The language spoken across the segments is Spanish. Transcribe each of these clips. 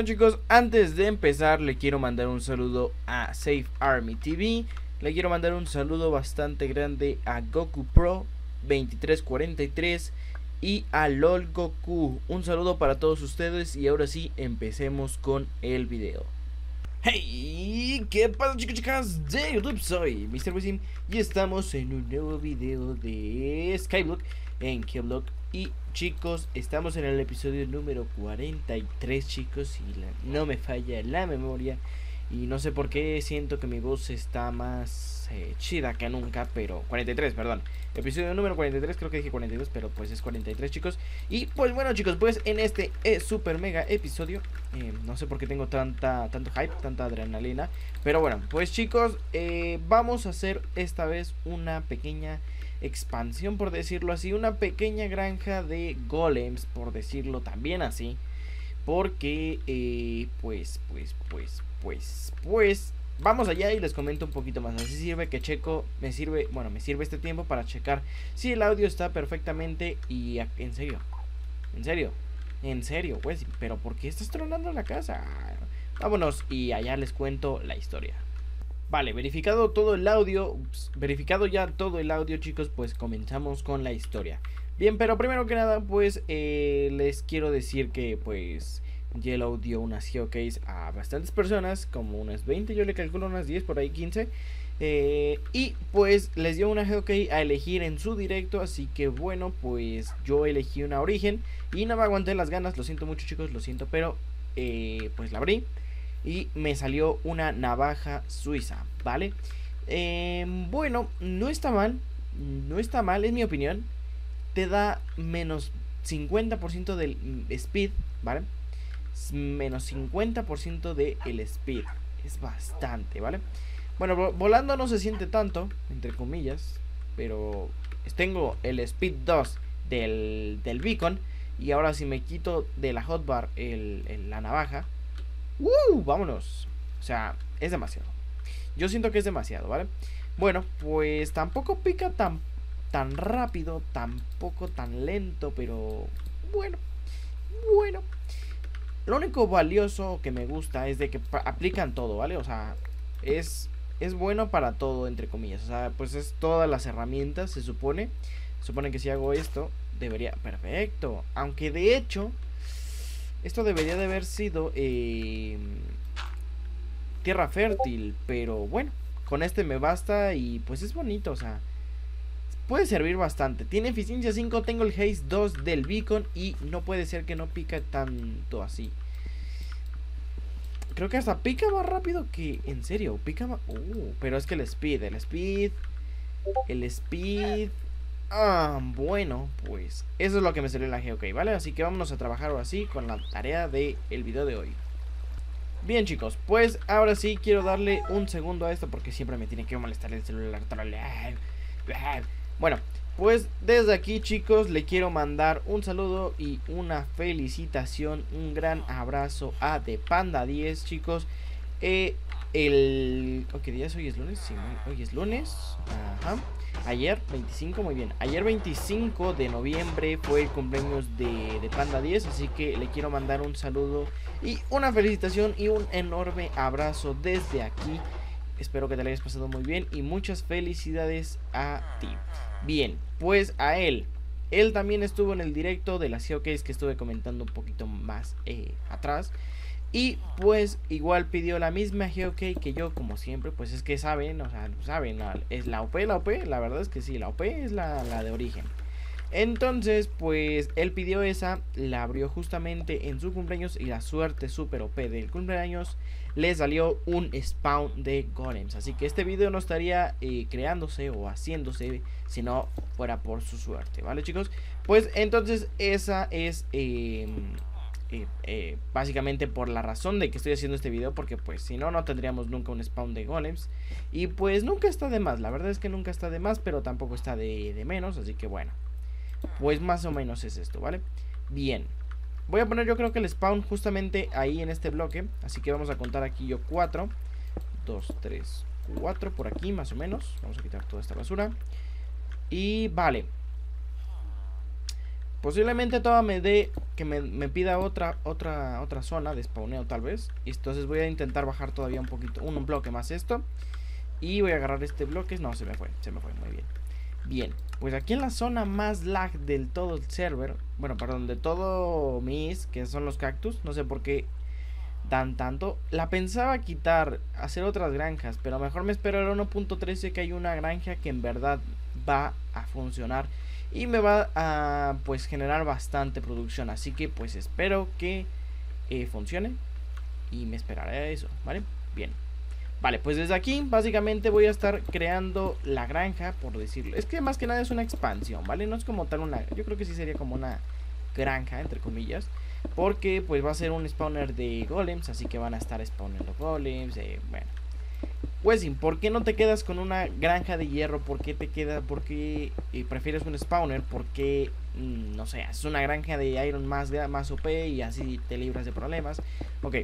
Bueno chicos, antes de empezar le quiero mandar un saludo a Safe Army TV. Le quiero mandar un saludo bastante grande a Goku Pro 2343 y a LOL Goku. Un saludo para todos ustedes y ahora sí empecemos con el video. Hey, ¿qué pasa chicos chicas de YouTube? Soy Mr. Wisim y estamos en un nuevo video de Skyblock en Keyblog y chicos, estamos en el episodio número 43 chicos y no me falla la memoria y no sé por qué siento que mi voz está más eh, chida que nunca, pero 43, perdón. Episodio número 43, creo que dije 42, pero pues es 43 chicos. Y pues bueno chicos, pues en este eh, super mega episodio, eh, no sé por qué tengo tanta, tanto hype, tanta adrenalina. Pero bueno, pues chicos, vamos a hacer esta vez una pequeña expansión, por decirlo así. Una pequeña granja de golems, por decirlo también así. Porque, pues, pues, pues, pues, pues, vamos allá y les comento un poquito más. Así sirve que checo, me sirve, bueno, me sirve este tiempo para checar si el audio está perfectamente y en serio, en serio, en serio, pues, pero ¿por qué estás tronando la casa? Vámonos y allá les cuento la historia. Vale, verificado todo el audio, verificado ya todo el audio chicos, pues comenzamos con la historia. Bien, pero primero que nada, pues eh, les quiero decir que pues Yellow dio unas geocases a bastantes personas, como unas 20, yo le calculo unas 10, por ahí 15. Eh, y pues les dio una geocase a elegir en su directo, así que bueno, pues yo elegí una origen y no me aguanté las ganas, lo siento mucho chicos, lo siento, pero eh, pues la abrí y me salió una navaja suiza, ¿vale? Em, bueno, no está mal, no está mal, es mi opinión, te da menos 50% del speed, ¿vale? menos 50% de el speed. Es bastante, ¿vale? Bueno, volando no se siente tanto, entre comillas, pero tengo el speed 2 del, del beacon. Y ahora si me quito de la hotbar el, la navaja, ¡uh! Vámonos. O sea, es demasiado. Yo siento que es demasiado, ¿vale? Bueno, pues tampoco pica tan, tan rápido, tampoco tan lento, pero bueno, bueno. Lo único valioso que me gusta es de que aplican todo, ¿vale? O sea, es, es bueno para todo, entre comillas. O sea, pues es todas las herramientas, se supone. Se supone que si hago esto, debería... Perfecto. Aunque de hecho, esto debería de haber sido... Eh, tierra fértil, pero bueno, con este me basta y pues es bonito, o sea, puede servir bastante. Tiene eficiencia 5, tengo el haze 2 del beacon y no puede ser que no pica tanto así. Creo que hasta pica más rápido que... En serio, pica más... Uh, pero es que el speed, el speed... El speed... Ah, bueno, pues eso es lo que me salió en la GeoK, ¿vale? Así que vámonos a trabajar ahora sí con la tarea del el video de hoy. Bien chicos, pues ahora sí quiero darle un segundo a esto porque siempre me tiene que molestar el celular. Bueno, pues desde aquí chicos le quiero mandar un saludo y una felicitación, un gran abrazo a The Panda 10 chicos. Eh, el... Ok, día es hoy es lunes, sí, hoy es lunes. Ajá. Ayer 25, muy bien. Ayer 25 de noviembre fue el cumpleaños de, de, Panda 10, así que le quiero mandar un saludo y una felicitación y un enorme abrazo desde aquí. Espero que te lo hayas pasado muy bien y muchas felicidades a ti. Bien, pues a él. Él también estuvo en el directo de la Showcase que estuve comentando un poquito más eh, atrás. Y pues igual pidió la misma Geokey que yo, como siempre, pues es que saben, o sea, saben, es la OP, la OP, la verdad es que sí, la OP es la, la de origen. Entonces, pues él pidió esa, la abrió justamente en su cumpleaños y la suerte super OP del cumpleaños le salió un spawn de golems. Así que este video no estaría eh, creándose o haciéndose si no fuera por su suerte, ¿vale chicos? Pues entonces esa es em, eh, eh, básicamente por la razón de que estoy haciendo este video porque pues si no no tendríamos nunca un spawn de golems y pues nunca está de más, la verdad es que nunca está de más pero tampoco está de, de menos, así que bueno, pues más o menos es esto, ¿vale? Bien. Voy a poner yo creo que el spawn justamente ahí en este bloque. Así que vamos a contar aquí yo 4. 2, 3, 4 por aquí más o menos. Vamos a quitar toda esta basura. Y vale. Posiblemente toda me dé, que me, me, pida otra, otra, otra zona de spawneo tal vez. Y entonces voy a intentar bajar todavía un poquito, un, bloque más esto. Y voy a agarrar este bloque. No, se me fue, se me fue, muy bien. Bien, pues aquí en la zona más lag del todo el server, bueno, perdón, de todo mis, que son los cactus, no sé por qué dan tanto. La pensaba quitar, hacer otras granjas, pero mejor me espero el 1.13 que hay una granja que en verdad va a funcionar y me va a pues generar bastante producción. Así que pues espero que eh, funcione y me esperaré a eso vale bien. Vale pues desde aquí básicamente voy a estar creando la granja por decirlo. Es que más que nada es una expansión vale no es como tal una yo creo que sí sería como una granja entre comillas porque pues va a ser un spawner de golems así que van a estar spawnando golems eh, bueno Wesin, ¿por qué no te quedas con una granja de hierro? ¿Por qué te queda? ¿Por qué eh, prefieres un spawner? ¿Por qué, mm, no sé, es una granja de iron más, más OP y así te libras de problemas? Ok.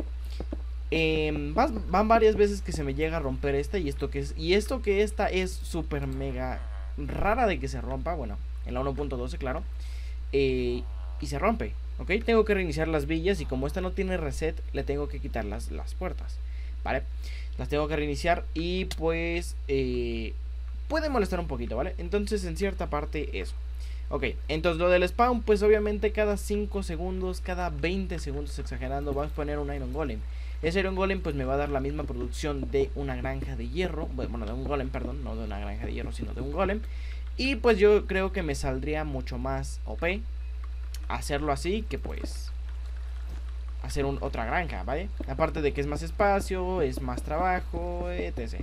Em, van varias veces que se me llega a romper esta y esto que es... Y esto que esta es súper mega rara de que se rompa. Bueno, en la 1.12, claro. Eh, y se rompe. Ok, tengo que reiniciar las villas y como esta no tiene reset, le tengo que quitar las, las puertas. ¿Vale? Las tengo que reiniciar y pues eh, puede molestar un poquito, ¿vale? Entonces en cierta parte eso. Ok, entonces lo del spawn, pues obviamente cada 5 segundos, cada 20 segundos exagerando, vas a poner un Iron Golem. Ese Iron Golem pues me va a dar la misma producción de una granja de hierro, bueno, de un Golem, perdón, no de una granja de hierro, sino de un Golem. Y pues yo creo que me saldría mucho más OP hacerlo así que pues hacer otra granja, ¿vale? Aparte de que es más espacio, es más trabajo, etc.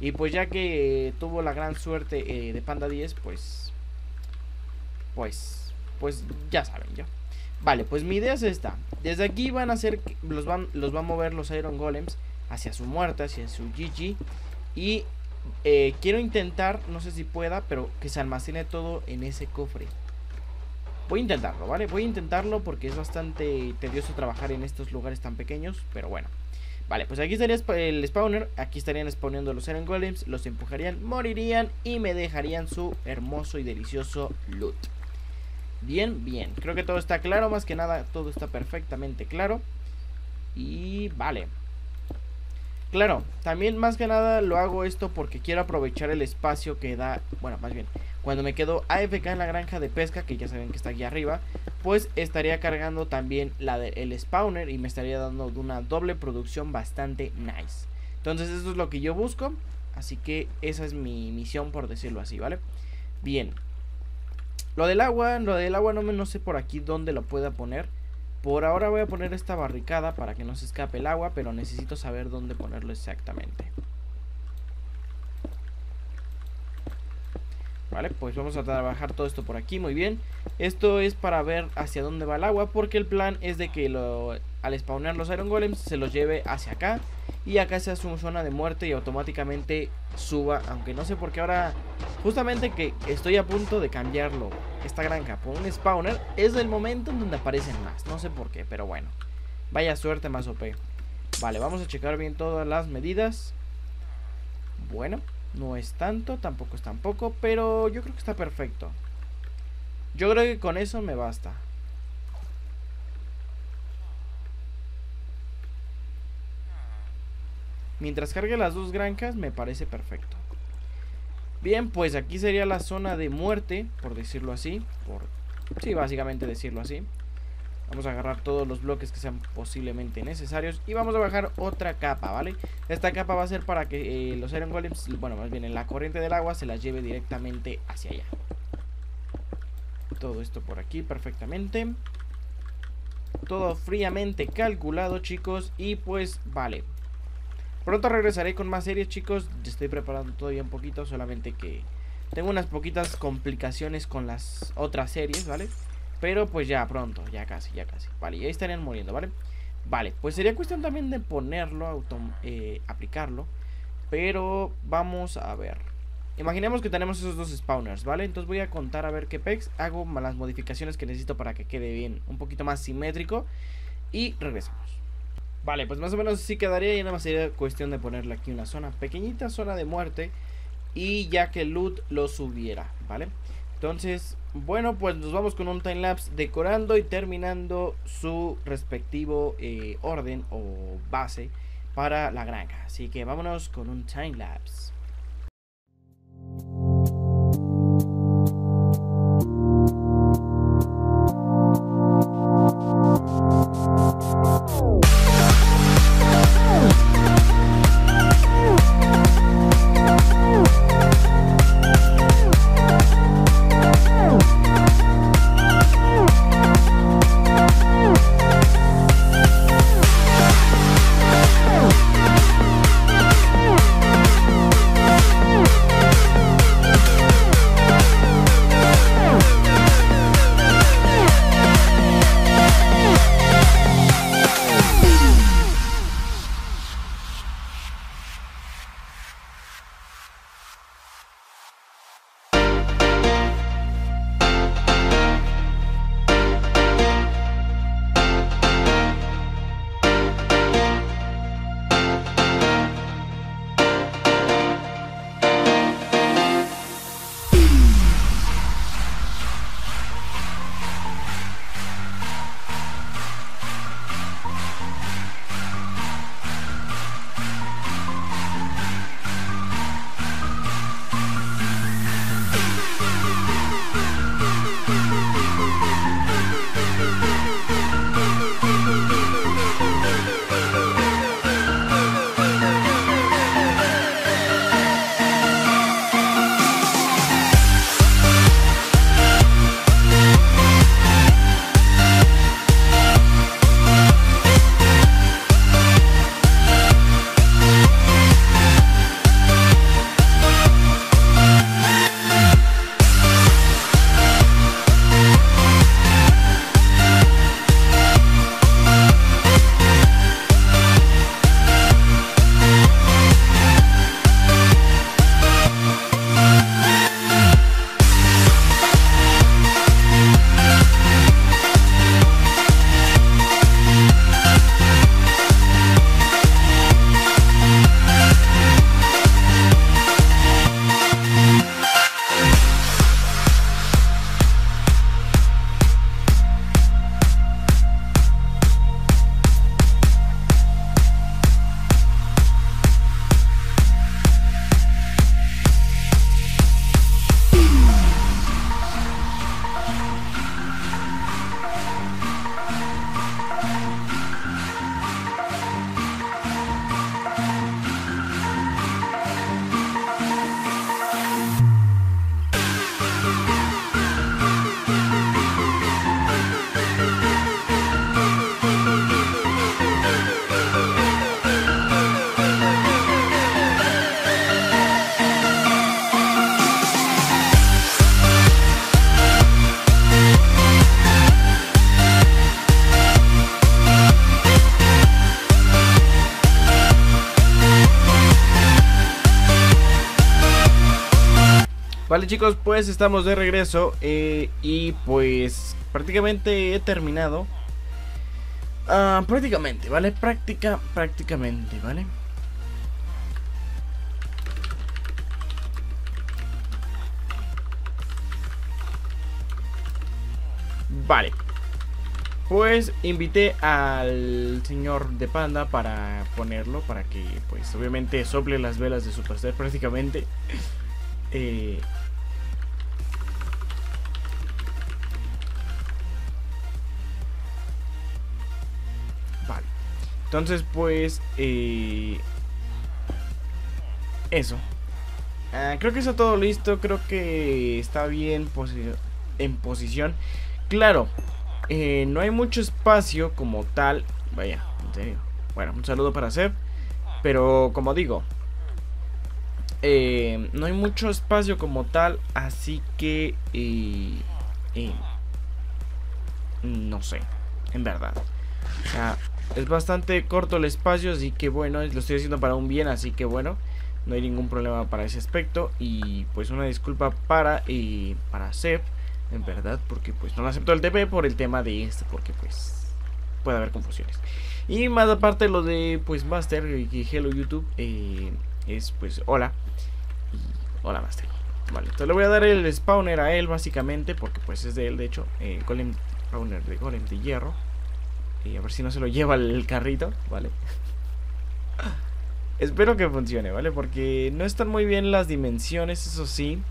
Y pues ya que tuvo la gran suerte eh, de Panda 10, pues... Pues... Pues ya saben, yo. Vale, pues mi idea es esta. Desde aquí van a hacer... Los van, los va a mover los Iron Golems hacia su muerte, hacia su GG. Y eh, quiero intentar, no sé si pueda, pero que se almacene todo en ese cofre. Voy a intentarlo, ¿vale? Voy a intentarlo porque es bastante tedioso trabajar en estos lugares tan pequeños, pero bueno. Vale, pues aquí estaría el spawner, aquí estarían spawnando los Eren Golems, los empujarían, morirían y me dejarían su hermoso y delicioso loot. Bien, bien, creo que todo está claro, más que nada todo está perfectamente claro. Y vale. Claro, también más que nada lo hago esto porque quiero aprovechar el espacio que da, bueno, más bien, cuando me quedo AFK en la granja de pesca, que ya saben que está aquí arriba, pues estaría cargando también la del spawner y me estaría dando una doble producción bastante nice. Entonces eso es lo que yo busco, así que esa es mi misión por decirlo así, ¿vale? Bien. Lo del agua, lo del agua no, me, no sé por aquí dónde lo pueda poner. Por ahora voy a poner esta barricada para que no se escape el agua, pero necesito saber dónde ponerlo exactamente. Vale, pues vamos a trabajar todo esto por aquí, muy bien. Esto es para ver hacia dónde va el agua Porque el plan es de que lo, al spawnear los Iron Golems se los lleve hacia acá Y acá sea su zona de muerte y automáticamente suba Aunque no sé por qué ahora, justamente que estoy a punto de cambiarlo. Esta granja por un spawner Es el momento en donde aparecen más No sé por qué, pero bueno. Vaya suerte más OP Vale, vamos a checar bien todas las medidas. Bueno no es tanto, tampoco es tan poco, pero yo creo que está perfecto. Yo creo que con eso me basta. Mientras cargue las dos granjas me parece perfecto. Bien, pues aquí sería la zona de muerte, por decirlo así. Por, sí, básicamente decirlo así. Vamos a agarrar todos los bloques que sean posiblemente necesarios. Y vamos a bajar otra capa, ¿vale? Esta capa va a ser para que eh, los Iron Golems, bueno, más bien en la corriente del agua, se las lleve directamente hacia allá. Todo esto por aquí perfectamente. Todo fríamente calculado, chicos. Y pues, vale. Pronto regresaré con más series, chicos. Estoy preparando todavía un poquito, solamente que... Tengo unas poquitas complicaciones con las otras series, ¿vale? vale pero pues ya pronto, ya casi, ya casi. Vale, y ahí estarían muriendo, ¿vale? Vale, pues sería cuestión también de ponerlo, auto, eh, aplicarlo. Pero vamos a ver. Imaginemos que tenemos esos dos spawners, ¿vale? Entonces voy a contar a ver qué pex. Hago las modificaciones que necesito para que quede bien, un poquito más simétrico. Y regresamos. Vale, pues más o menos así quedaría y nada más sería cuestión de ponerle aquí una zona, pequeñita zona de muerte. Y ya que el loot lo subiera, ¿vale? Entonces, bueno, pues nos vamos con un timelapse decorando y terminando su respectivo eh, orden o base para la granja. Así que vámonos con un timelapse. Vale chicos, pues estamos de regreso eh, y pues prácticamente he terminado. Ah, prácticamente, ¿vale? Práctica, prácticamente, ¿vale? Vale. Pues invité al señor de panda para ponerlo, para que pues obviamente sople las velas de su pastel prácticamente. Eh, Entonces, pues, eh, eso. Ah, creo que está todo listo, creo que está bien en posición. Claro, eh, no hay mucho espacio como tal. Vaya, en. Bueno, un saludo para Seb. Pero como digo, eh, no hay mucho espacio como tal, así que... no sé, en verdad. O sea, es bastante corto el espacio, así que bueno, lo estoy haciendo para un bien, así que bueno, no hay ningún problema para ese aspecto. Y pues una disculpa para, y para Seb, en verdad, porque pues no aceptó el TP por el tema de este, porque pues puede haber confusiones. Y más aparte lo de pues Master y Hello YouTube, eh, es pues hola. hola Master. Vale, entonces le voy a dar el spawner a él básicamente, porque pues es de él, de hecho, eh, golem spawner de golem de hierro. Y a ver si no se lo lleva el carrito, ¿vale? Espero que funcione, ¿vale? Porque no están muy bien las dimensiones, eso sí.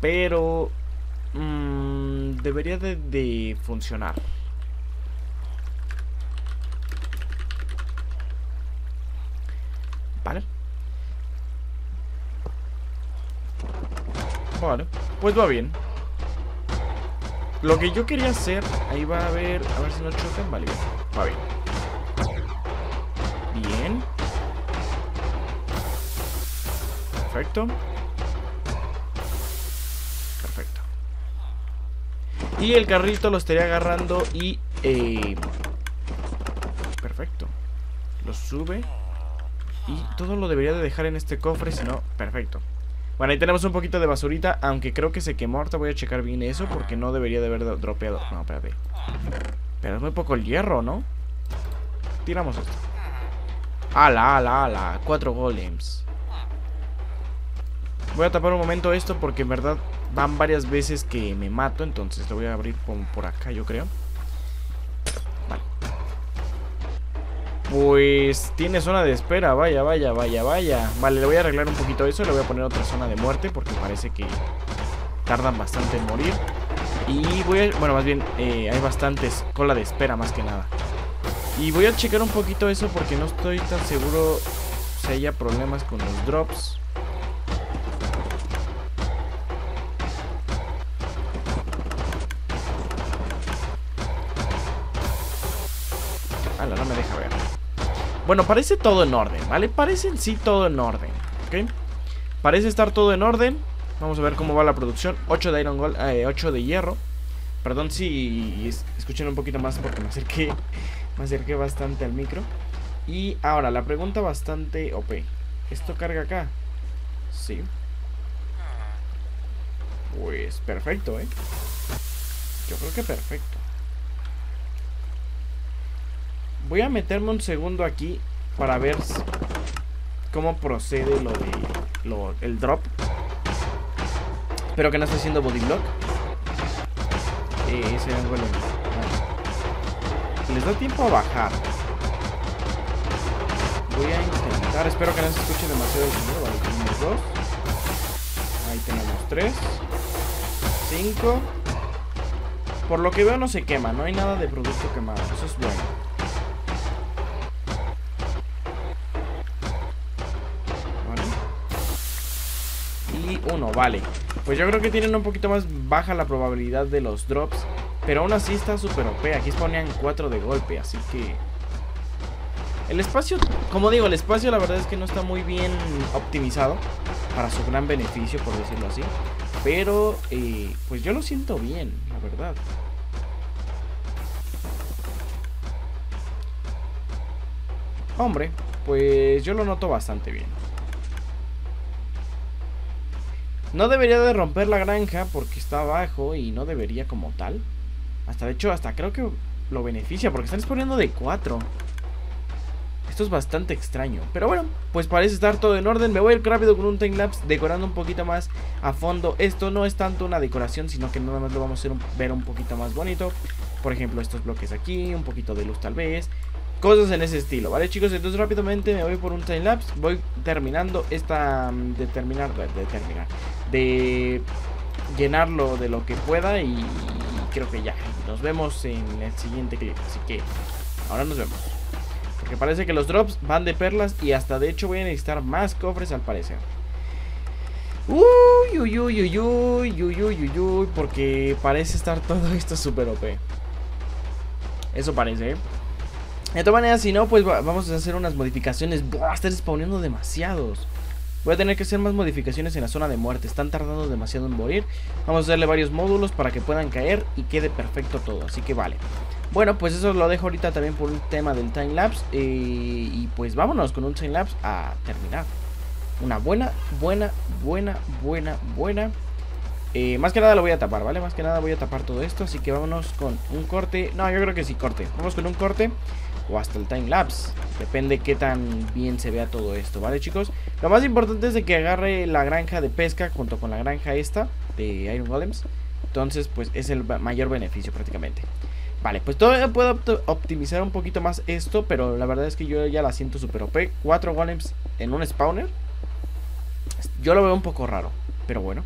Pero... Mmm, debería de, de funcionar. Vale. Vale, pues va bien. Lo que yo quería hacer, ahí va a ver, a ver si no chocan, vale, va bien. Bien. Perfecto. Perfecto. Y el carrito lo estaría agarrando y... Eh, perfecto. Lo sube. Y todo lo debería de dejar en este cofre, si no... Perfecto. Bueno, ahí tenemos un poquito de basurita, aunque creo que se quemó. Ahorita voy a checar bien eso, porque no debería de haber dropeado. No, espérate. Pero es muy poco el hierro, ¿no? Tiramos esto. Ala, ala, ala. Cuatro golems. Voy a tapar un momento esto porque en verdad van varias veces que me mato. Entonces lo voy a abrir por acá, yo creo. Pues tiene zona de espera, vaya, vaya, vaya, vaya. Vale, le voy a arreglar un poquito eso Le voy a poner otra zona de muerte Porque parece que tardan bastante en morir. Y voy a, bueno, más bien eh, Hay bastantes cola de espera más que nada. Y voy a checar un poquito eso Porque no estoy tan seguro Si haya problemas con los drops Bueno, parece todo en orden, ¿vale? Parece en sí todo en orden, ¿ok? Parece estar todo en orden Vamos a ver cómo va la producción 8 de Iron Gold, 8 eh, de hierro Perdón si escuchen un poquito más porque me acerqué Me acerqué bastante al micro Y ahora, la pregunta bastante OP ¿Esto carga acá? Sí Pues perfecto, ¿eh? Yo creo que perfecto Voy a meterme un segundo aquí para ver cómo procede lo de el drop. Espero que no esté haciendo body block. Eh, ese ángulo. Les da tiempo a bajar. Voy a intentar. Espero que no se escuche demasiado el sonido. Vale, tenemos dos. Ahí tenemos tres. Cinco. Por lo que veo no se quema. No hay nada de producto quemado. Eso es bueno. Uno, vale. Pues yo creo que tienen un poquito más baja la probabilidad de los drops. Pero aún así está súper OP. Aquí ponían 4 de golpe, así que... El espacio, como digo, el espacio la verdad es que no está muy bien optimizado. Para su gran beneficio, por decirlo así. Pero, eh, pues yo lo siento bien, la verdad. Hombre, pues yo lo noto bastante bien. No debería de romper la granja porque está abajo y no debería como tal. Hasta de hecho, hasta creo que lo beneficia porque están exponiendo de 4. Esto es bastante extraño. Pero bueno, pues parece estar todo en orden. Me voy a ir rápido con un timelapse decorando un poquito más a fondo. Esto no es tanto una decoración, sino que nada más lo vamos a hacer ver un poquito más bonito. Por ejemplo, estos bloques aquí, un poquito de luz tal vez. Cosas en ese estilo, ¿vale chicos? Entonces rápidamente me voy por un timelapse Voy terminando esta... Mm, de terminar... De terminar De llenarlo de lo que pueda y creo que ya Nos vemos en el siguiente clip Así que ahora nos vemos Porque parece que los drops van de perlas Y hasta de hecho voy a necesitar más cofres al parecer Uy, uy, uy, uy, uy, uy, uy, uy, porque parece estar todo esto súper OP. Eso parece, ¿eh? De todas maneras, si no, pues vamos a hacer unas modificaciones. Buah, están spawneando demasiados. Voy a tener que hacer más modificaciones en la zona de muerte. Están tardando demasiado en morir. Vamos a hacerle varios módulos para que puedan caer y quede perfecto todo. Así que vale. Bueno, pues eso lo dejo ahorita también por un tema del timelapse. Eh, y pues vámonos con un timelapse a terminar. Una buena, buena, buena, buena, buena. Eh, más que nada lo voy a tapar, ¿vale? Más que nada voy a tapar todo esto. Así que vámonos con un corte. No, yo creo que sí, corte. Vamos con un corte o hasta el time lapse. Depende qué tan bien se vea todo esto, ¿vale chicos? Lo más importante es de que agarre la granja de pesca junto con la granja esta de Iron Golems. Entonces, pues es el mayor beneficio prácticamente. Vale, pues todavía puedo optimizar un poquito más esto, pero la verdad es que yo ya la siento super OP. Cuatro golems en un spawner. Yo lo veo un poco raro, pero bueno.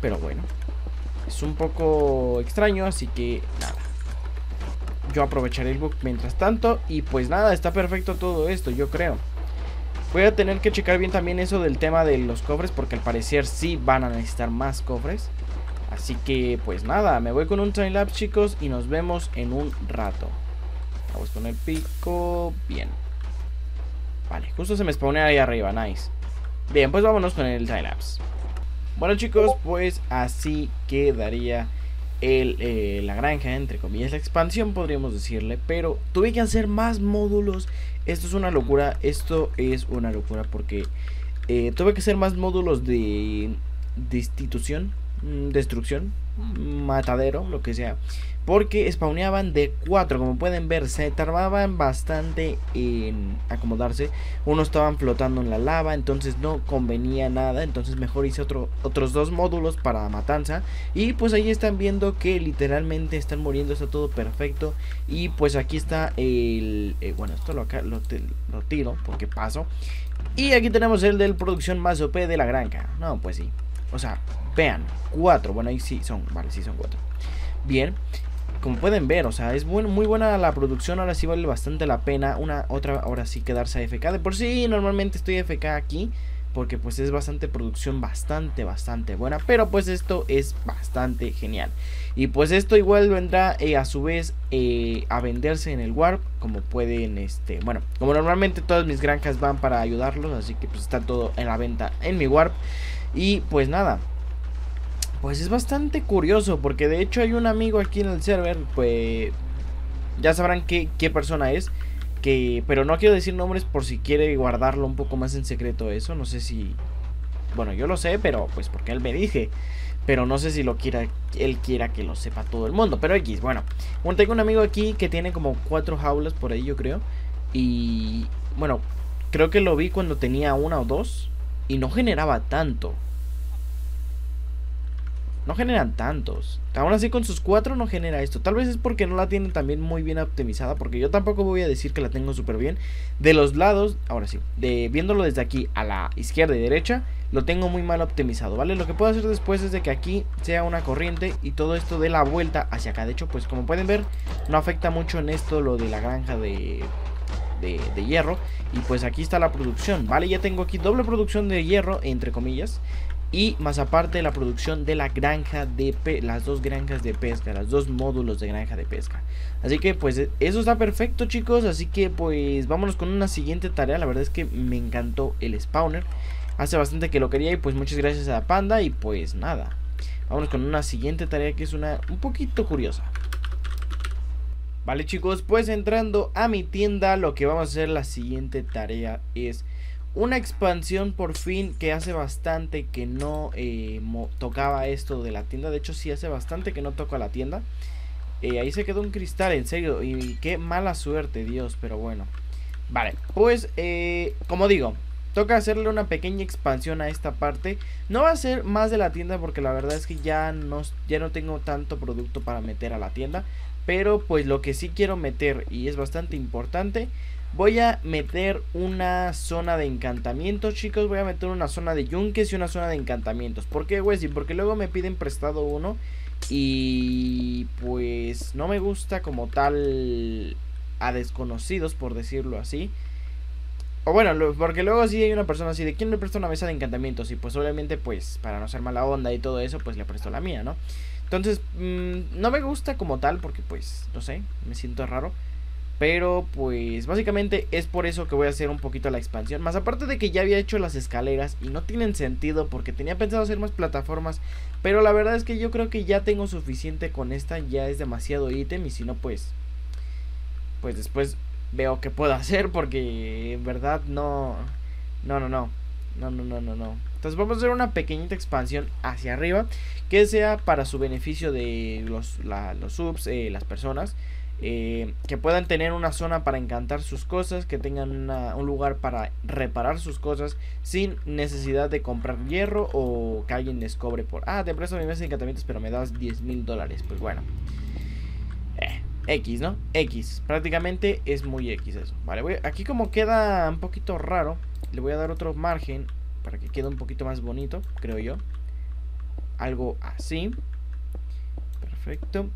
Pero bueno. Es un poco extraño, así que nada. Yo aprovecharé el bug mientras tanto. Y pues nada, está perfecto todo esto, yo creo. Voy a tener que checar bien también eso del tema de los cofres, porque al parecer sí van a necesitar más cofres. Así que pues nada, me voy con un timelapse chicos y nos vemos en un rato. Vamos con el pico, bien. Vale, justo se me spawnea ahí arriba, nice. Bien, pues vámonos con el timelapse. Bueno chicos, pues así quedaría el, eh, la granja, entre comillas, la expansión podríamos decirle. Pero tuve que hacer más módulos. Esto es una locura, esto es una locura porque eh, tuve que hacer más módulos de destitución Mm, destrucción, matadero, lo que sea. Porque spawneaban de 4, como pueden ver, se tardaban bastante en acomodarse. Unos estaban flotando en la lava, entonces no convenía nada. Entonces mejor hice otro, otros dos módulos para matanza. Y pues ahí están viendo que literalmente están muriendo, está todo perfecto. Y pues aquí está el... Eh, bueno, esto lo, acá, lo, lo tiro porque paso. Y aquí tenemos el del producción más OP de la granja. No, pues sí. O sea, vean, cuatro. Bueno, ahí sí son, vale, sí son cuatro. Bien, como pueden ver, o sea, es muy buena la producción. Ahora sí vale bastante la pena. Una, otra, ahora sí quedarse AFK. De por sí, normalmente estoy AFK aquí. Porque pues es bastante producción, bastante, bastante buena. Pero pues esto es bastante genial. Y pues esto igual vendrá eh, a su vez eh, a venderse en el Warp. Como pueden, este, bueno, como normalmente todas mis granjas van para ayudarlos. Así que pues está todo en la venta en mi Warp. Y pues nada. Pues es bastante curioso porque de hecho hay un amigo aquí en el server, pues ya sabrán qué, qué persona es. Que, pero no quiero decir nombres por si quiere guardarlo un poco más en secreto eso. No sé si... Bueno, yo lo sé, pero pues porque él me dije. Pero no sé si lo quiera, él quiera que lo sepa todo el mundo. Pero X, bueno. bueno tengo un amigo aquí que tiene como cuatro jaulas por ahí, yo creo. Y bueno, creo que lo vi cuando tenía una o dos y no generaba tanto. No generan tantos. Aún así con sus cuatro no genera esto. Tal vez es porque no la tienen también muy bien optimizada. Porque yo tampoco voy a decir que la tengo súper bien. De los lados, ahora sí. De, viéndolo desde aquí a la izquierda y derecha. Lo tengo muy mal optimizado, ¿vale? Lo que puedo hacer después es de que aquí sea una corriente. Y todo esto de la vuelta hacia acá. De hecho, pues como pueden ver. No afecta mucho en esto lo de la granja de de, hierro. Y pues aquí está la producción, ¿vale? Ya tengo aquí doble producción de hierro, entre comillas. Y más aparte la producción de la granja de las dos granjas de pesca, los dos módulos de granja de pesca. Así que pues eso está perfecto chicos, así que pues vámonos con una siguiente tarea. La verdad es que me encantó el spawner. Hace bastante que lo quería y pues muchas gracias a Panda y pues nada. Vámonos con una siguiente tarea que es una un poquito curiosa. Vale chicos, pues entrando a mi tienda lo que vamos a hacer la siguiente tarea es una expansión por fin que hace bastante que no eh, tocaba esto de la tienda. De hecho sí hace bastante que no toco la tienda. Eh, ahí se quedó un cristal, en serio. Y qué mala suerte, Dios, pero bueno. Vale, pues eh, como digo, toca hacerle una pequeña expansión a esta parte. No va a ser más de la tienda porque la verdad es que ya no, ya no tengo tanto producto para meter a la tienda. Pero pues lo que sí quiero meter y es bastante importante. Voy a meter una zona de encantamientos, chicos. Voy a meter una zona de yunques y una zona de encantamientos. ¿Por qué, güey? Porque luego me piden prestado uno. Y pues no me gusta como tal a desconocidos, por decirlo así. O bueno, porque luego sí hay una persona así de quién me presta una mesa de encantamientos. Y pues obviamente, pues para no ser mala onda y todo eso, pues le presto la mía, ¿no? Entonces, mm, no me gusta como tal porque pues, no sé, me siento raro. Pero pues básicamente es por eso que voy a hacer un poquito la expansión. Más aparte de que ya había hecho las escaleras y no tienen sentido porque tenía pensado hacer más plataformas. Pero la verdad es que yo creo que ya tengo suficiente con esta. Ya es demasiado ítem y si no pues... Pues después veo que puedo hacer porque en verdad no... No, no, no. No, no, no, no, no. Entonces vamos a hacer una pequeñita expansión hacia arriba que sea para su beneficio de los, los subs, eh, las personas. Eh, que puedan tener una zona para encantar sus cosas, que tengan un lugar para reparar sus cosas sin necesidad de comprar hierro o que alguien les cobre por, ah, te presto mi mesa de encantamientos pero me das 10 mil dólares. Pues bueno, eh, X, ¿no? X, prácticamente es muy X eso. Vale, aquí como queda un poquito raro, le voy a dar otro margen para que quede un poquito más bonito, creo yo. Algo así. Perfecto.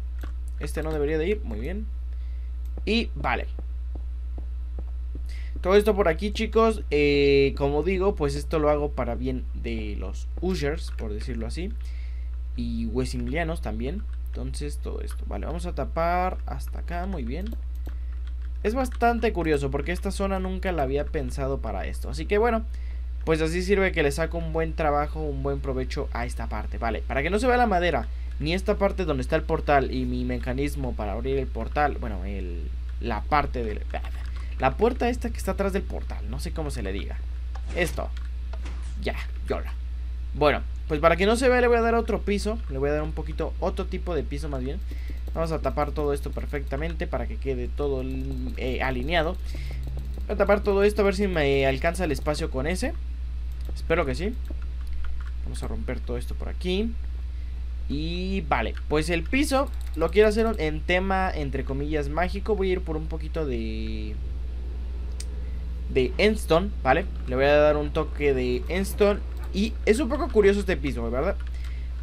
Este no debería de ir, muy bien. Y vale. Todo esto por aquí, chicos. Eh, como digo, pues esto lo hago para bien de los Ushers, por decirlo así. Y Wesimilianos también. Entonces, todo esto. Vale, vamos a tapar hasta acá, muy bien. Es bastante curioso porque esta zona nunca la había pensado para esto. Así que bueno, pues así sirve que le saco un buen trabajo, un buen provecho a esta parte. Vale, para que no se vea la madera ni esta parte donde está el portal y mi mecanismo para abrir el portal, bueno, el, la parte de la puerta esta que está atrás del portal, no sé cómo se le diga. Esto. Ya, yola. Bueno, pues para que no se vea le voy a dar otro piso, le voy a dar un poquito otro tipo de piso más bien. Vamos a tapar todo esto perfectamente para que quede todo eh, alineado. Voy a tapar todo esto a ver si me alcanza el espacio con ese. Espero que sí. Vamos a romper todo esto por aquí. Y vale, pues el piso lo quiero hacer en tema, entre comillas, mágico. Voy a ir por un poquito de... De Endstone, ¿vale? Le voy a dar un toque de Endstone. Y es un poco curioso este piso, ¿verdad?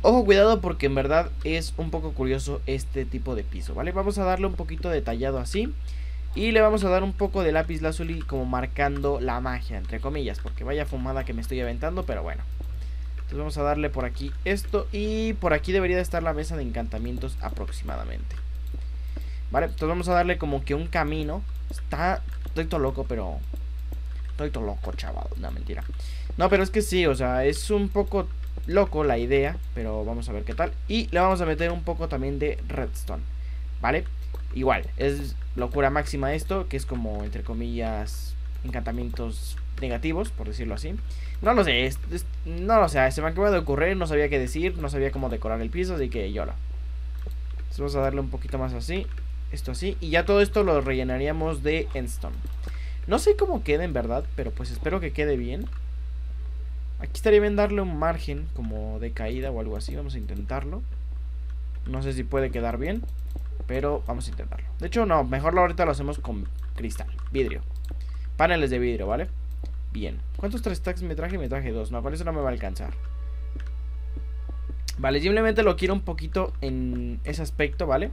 Ojo, cuidado porque en verdad es un poco curioso este tipo de piso, ¿vale? Vamos a darle un poquito detallado así. Y le vamos a dar un poco de lápiz lazuli como marcando la magia, entre comillas. Porque vaya fumada que me estoy aventando, pero bueno. Entonces vamos a darle por aquí esto. Y por aquí debería de estar la mesa de encantamientos aproximadamente. Vale, entonces vamos a darle como que un camino. Está... Estoy todo loco, pero... Estoy todo loco, chaval. No, mentira. No, pero es que sí, o sea, es un poco loco la idea. Pero vamos a ver qué tal. Y le vamos a meter un poco también de redstone. ¿Vale? Igual, es locura máxima esto. Que es como, entre comillas, encantamientos negativos, por decirlo así. No lo sé, no lo sé, se me acaba de ocurrir, no sabía qué decir, no sabía cómo decorar el piso, así que llora. Entonces vamos a darle un poquito más así, esto así, y ya todo esto lo rellenaríamos de endstone. No sé cómo quede en verdad, pero pues espero que quede bien. Aquí estaría bien darle un margen como de caída o algo así, vamos a intentarlo. No sé si puede quedar bien, pero vamos a intentarlo. De hecho, no, mejor ahorita lo hacemos con cristal, vidrio. Paneles de vidrio, ¿vale? Bien. ¿Cuántos tres stacks me traje? Me traje dos. No, con eso no me va a alcanzar. Vale, simplemente lo quiero un poquito en ese aspecto, ¿vale?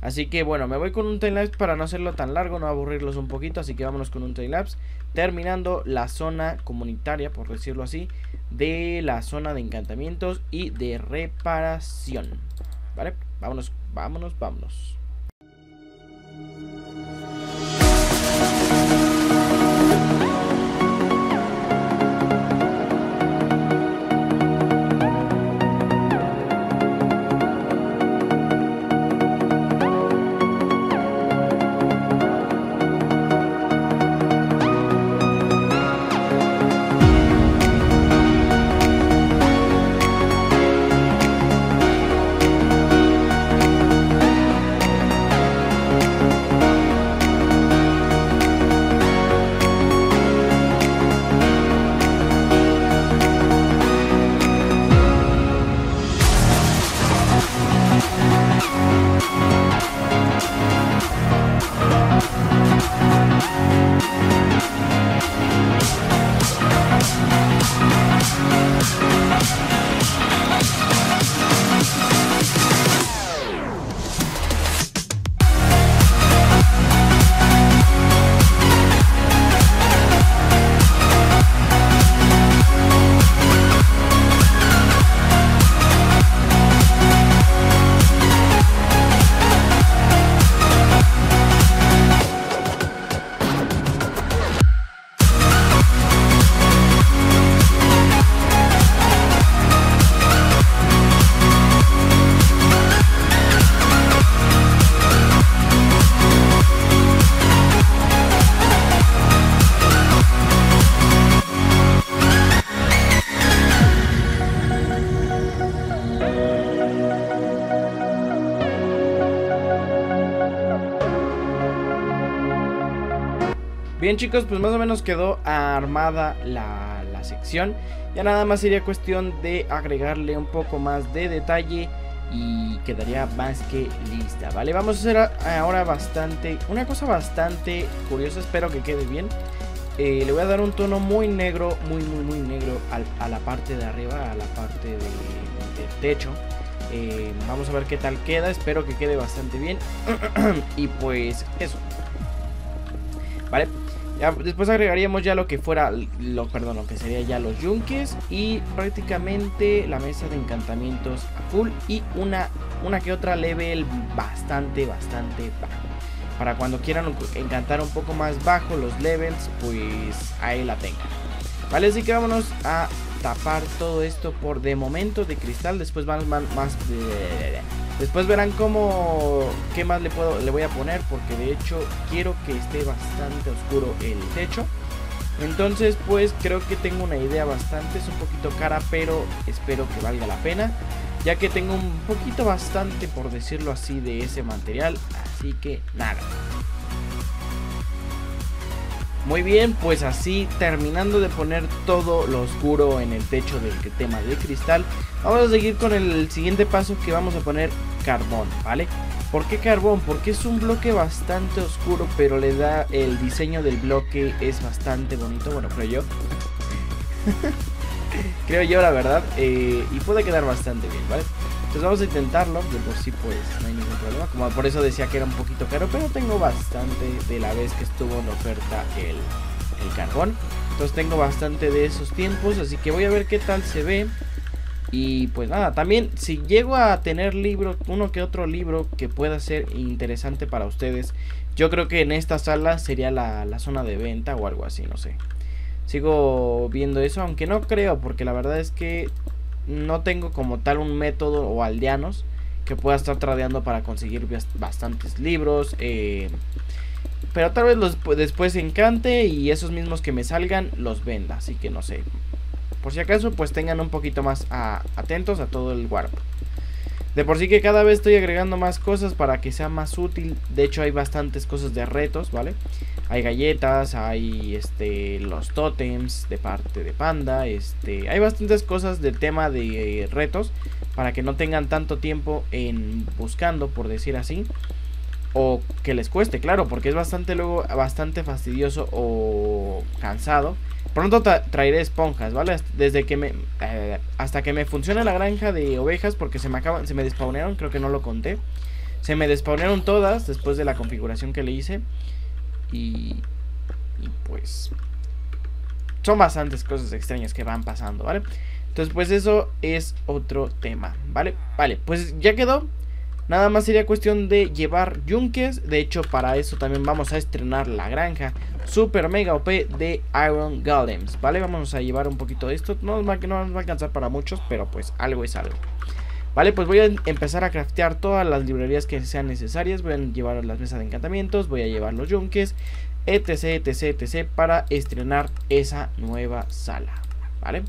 Así que bueno, me voy con un timelapse para no hacerlo tan largo, no aburrirlos un poquito, así que vámonos con un timelapse. Terminando la zona comunitaria, por decirlo así, de la zona de encantamientos y de reparación. ¿Vale? Vámonos, vámonos, vámonos. Bien chicos, pues más o menos quedó armada la, la sección. Ya nada más sería cuestión de agregarle un poco más de detalle y quedaría más que lista, ¿vale? Vamos a hacer ahora bastante, una cosa bastante curiosa, espero que quede bien. Eh, le voy a dar un tono muy negro, muy, muy, muy negro a la parte de arriba, a la parte del techo. Eh, vamos a ver qué tal queda, espero que quede bastante bien. y pues eso. Vale, después agregaríamos ya lo que fuera, lo, perdón, lo que sería ya los yunques y prácticamente la mesa de encantamientos a full y una, una que otra level bastante, bastante bajo. Para cuando quieran encantar un poco más bajo los levels, pues ahí la tengan. Vale, así que vámonos a tapar todo esto por de momento de cristal. Después van más... más Después verán cómo qué más le puedo le voy a poner porque de hecho quiero que esté bastante oscuro el techo. Entonces, pues creo que tengo una idea bastante, es un poquito cara, pero espero que valga la pena, ya que tengo un poquito bastante por decirlo así de ese material, así que nada. Muy bien, pues así terminando de poner todo lo oscuro en el techo del tema de cristal, vamos a seguir con el siguiente paso que vamos a poner carbón, ¿vale? ¿Por qué carbón? Porque es un bloque bastante oscuro, pero le da el diseño del bloque es bastante bonito, bueno, creo yo. creo yo, la verdad, eh, y puede quedar bastante bien, ¿vale? Entonces vamos a intentarlo, de por sí pues no hay ningún problema. Como por eso decía que era un poquito caro, pero tengo bastante de la vez que estuvo en oferta el, el carbón. Entonces tengo bastante de esos tiempos, así que voy a ver qué tal se ve. Y pues nada, también si llego a tener libro, uno que otro libro que pueda ser interesante para ustedes, yo creo que en esta sala sería la, la zona de venta o algo así, no sé. Sigo viendo eso, aunque no creo, porque la verdad es que no tengo como tal un método o aldeanos que pueda estar tradeando para conseguir bastantes libros. Eh, pero tal vez los después encante y esos mismos que me salgan los venda. Así que no sé. Por si acaso pues tengan un poquito más atentos a todo el warp. De por sí que cada vez estoy agregando más cosas para que sea más útil. De hecho hay bastantes cosas de retos, ¿vale? Hay galletas, hay este los tótems de parte de Panda, este, hay bastantes cosas del tema de retos para que no tengan tanto tiempo en buscando, por decir así, o que les cueste, claro, porque es bastante luego bastante fastidioso o cansado Pronto traeré esponjas, ¿vale? Desde que me... Eh, hasta que me funcione la granja de ovejas porque se me acaban... Se me despawnearon, creo que no lo conté. Se me despawnearon todas después de la configuración que le hice. Y... Y pues... Son bastantes cosas extrañas que van pasando, ¿vale? Entonces pues eso es otro tema, ¿vale? Vale, pues ya quedó. Nada más sería cuestión de llevar yunques. De hecho, para eso también vamos a estrenar la granja super mega OP de Iron Golems. Vale, vamos a llevar un poquito de esto. No no nos va a alcanzar para muchos, pero pues algo es algo. Vale, pues voy a empezar a craftear todas las librerías que sean necesarias. Voy a llevar las mesas de encantamientos, voy a llevar los yunques, etc, etc, etc. Para estrenar esa nueva sala. Vale.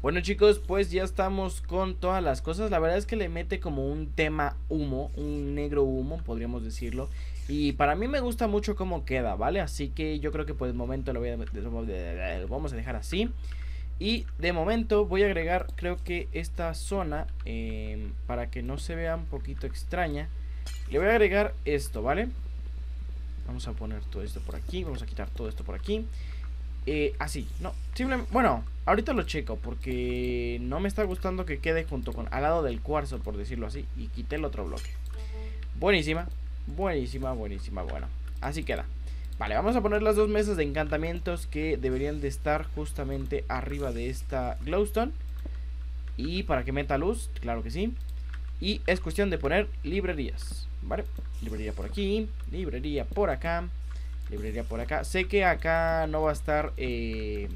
Bueno chicos, pues ya estamos con todas las cosas. La verdad es que le mete como un tema humo, un negro humo, podríamos decirlo. Y para mí me gusta mucho cómo queda, ¿vale? Así que yo creo que por el momento lo, voy a, vamos a dejar así. Y de momento voy a agregar, creo que esta zona, em, para que no se vea un poquito extraña. Le voy a agregar esto, ¿vale? Vamos a poner todo esto por aquí, vamos a quitar todo esto por aquí. Eh, así, no, simplemente, bueno, ahorita lo checo porque no me está gustando que quede junto con, al lado del cuarzo, por decirlo así, y quité el otro bloque. Buenísima, buenísima, buenísima, bueno, así queda. Vale, vamos a poner las dos mesas de encantamientos que deberían de estar justamente arriba de esta glowstone. Y para que meta luz, claro que sí. Y es cuestión de poner librerías, ¿vale? Librería por aquí, librería por acá librería por acá. Sé que acá no va a estar eh,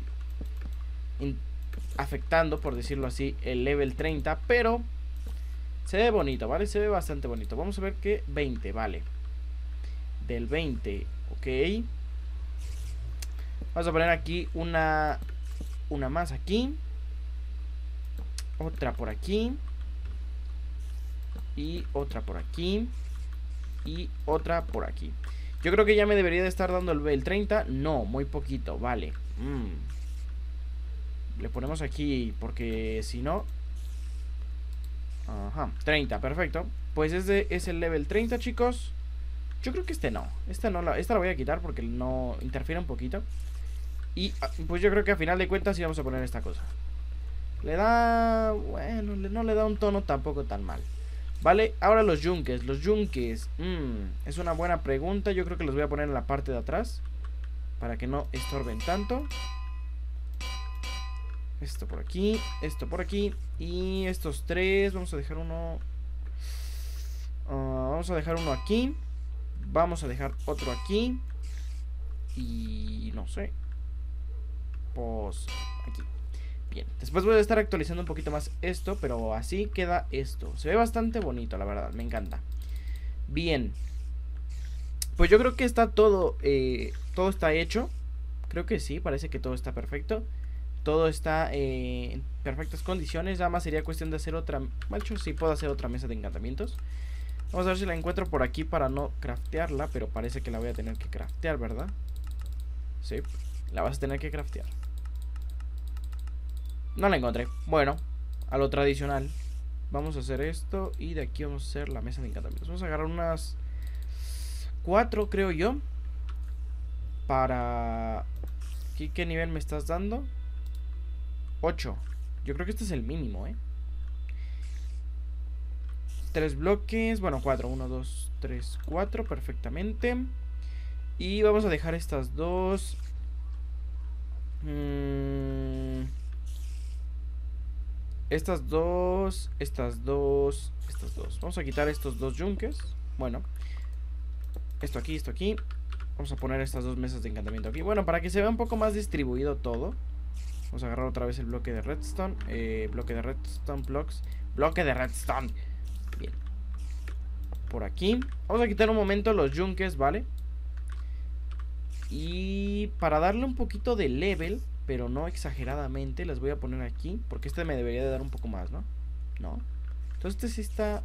afectando, por decirlo así, el level 30, pero se ve bonito, ¿vale? Se ve bastante bonito. Vamos a ver que 20, vale. Del 20, ok. Vamos a poner aquí una, una más aquí. Otra por aquí. Y otra por aquí. Y otra por aquí. Yo creo que ya me debería de estar dando el, el 30. No, muy poquito, vale. Mm. Le ponemos aquí porque si no... Ajá, 30, perfecto. Pues este es el level 30, chicos. Yo creo que este no. Esta no la, esta la voy a quitar porque no interfiere un poquito. Y ah, pues yo creo que a final de cuentas sí vamos a poner esta cosa. Le da... Bueno, no le da un tono tampoco tan mal. Vale, ahora los yunques. Los yunques. Mmm, es una buena pregunta. Yo creo que los voy a poner en la parte de atrás. Para que no estorben tanto. Esto por aquí. Esto por aquí. Y estos tres. Vamos a dejar uno... Ah, vamos a dejar uno aquí. Vamos a dejar otro aquí. Y no sé. Pues aquí. Bien, después voy a estar actualizando un poquito más esto, pero así queda esto. Se ve bastante bonito, la verdad, me encanta. Bien. Pues yo creo que está todo, eh, todo está hecho. Creo que sí, parece que todo está perfecto. Todo está en perfectas condiciones. Nada más sería cuestión de hacer otra... Macho, sí puedo hacer otra mesa de encantamientos. Vamos a ver si la encuentro por aquí para no craftearla, pero parece que la voy a tener que craftear, ¿verdad? Sí, la vas a tener que craftear. No la encontré. Bueno, a lo tradicional. Vamos a hacer esto y de aquí vamos a hacer la mesa de encantamientos. Vamos a agarrar unas cuatro, creo yo. Para... ¿Aquí qué nivel me estás dando? 8. Yo creo que este es el mínimo, ¿eh? Tres bloques. Bueno, cuatro. Uno, dos, tres, cuatro. Perfectamente. Y vamos a dejar estas dos. Mmm... Estas dos, estas dos, estas dos. Vamos a quitar estos dos yunques. Bueno. Esto aquí, esto aquí. Vamos a poner estas dos mesas de encantamiento aquí. Bueno, para que se vea un poco más distribuido todo. Vamos a agarrar otra vez el bloque de redstone. Eh, bloque de redstone blocks. Bloque de redstone. Bien. Por aquí. Vamos a quitar un momento los yunques, ¿vale? Y para darle un poquito de level pero no exageradamente. Las voy a poner aquí, porque este me debería de dar un poco más, ¿no? No. Entonces este sí está...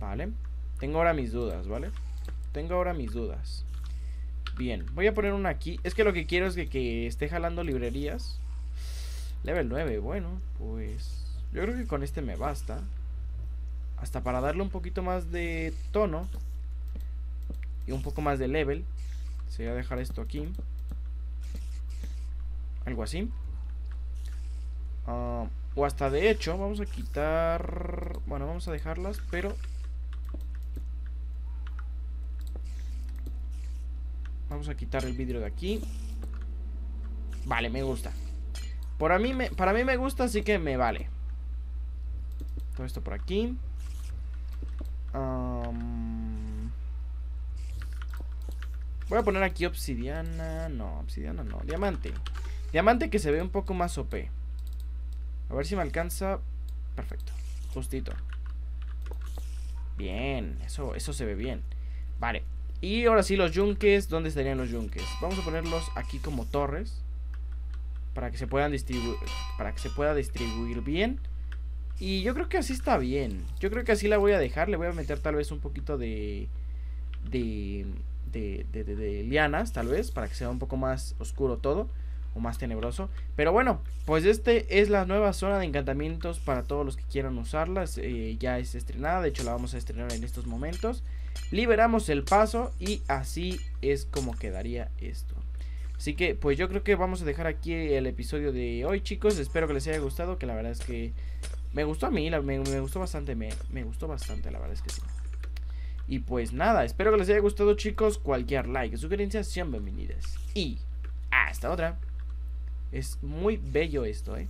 Vale. Tengo ahora mis dudas, ¿vale? Tengo ahora mis dudas. Bien, voy a poner una aquí. Es que lo que quiero es que, que esté jalando librerías. Level 9, bueno, pues... Yo creo que con este me basta. Hasta para darle un poquito más de tono. Y un poco más de level. Sería dejar esto aquí. Algo así. Ah, o hasta de hecho, vamos a quitar... Bueno, vamos a dejarlas, pero... Vamos a quitar el vidrio de aquí. Vale, me gusta. Por a mí me, para mí me gusta, así que me vale. Todo esto por aquí. Voy a poner aquí obsidiana. No, obsidiana no. Diamante. Diamante que se ve un poco más OP. A ver si me alcanza. Perfecto. Justito. Bien. Eso, eso se ve bien. Vale. Y ahora sí, los yunques. ¿Dónde estarían los yunques? Vamos a ponerlos aquí como torres. Para que se puedan distribuir. Para que se pueda distribuir bien. Y yo creo que así está bien. Yo creo que así la voy a dejar. Le voy a meter tal vez un poquito de. De de, lianas, tal vez, para que sea un poco más oscuro todo, o más tenebroso. Pero bueno, pues este es la nueva zona de encantamientos para todos los que quieran usarlas. Eh, ya es estrenada, de hecho la vamos a estrenar en estos momentos. Liberamos el paso y así es como quedaría esto. Así que pues yo creo que vamos a dejar aquí el episodio de hoy chicos. Espero que les haya gustado, que la verdad es que me gustó a mí, me, gustó bastante, me, gustó bastante, la verdad es que sí. Y pues nada, espero que les haya gustado chicos. Cualquier like, sugerencias, sean bienvenidas. Y hasta otra. Es muy bello esto, ¿eh?